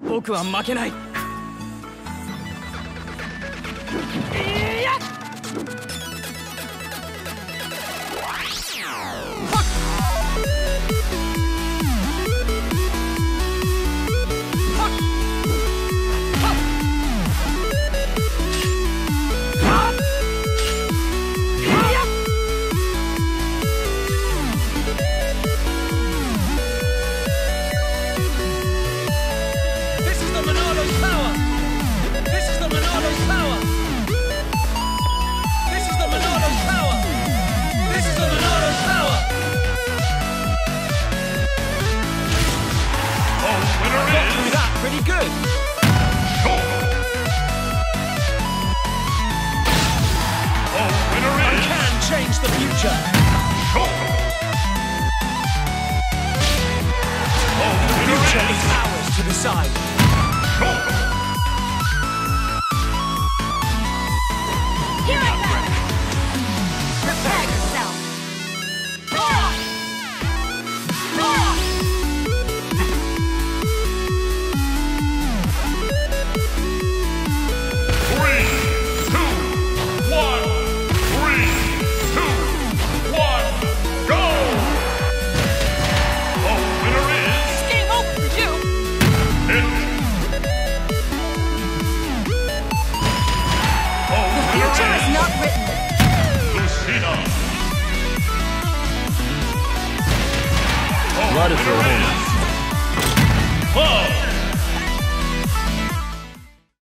僕は負けない。pretty good. Sure. I can change the future. Sure. The future is ours to decide. Butterfield.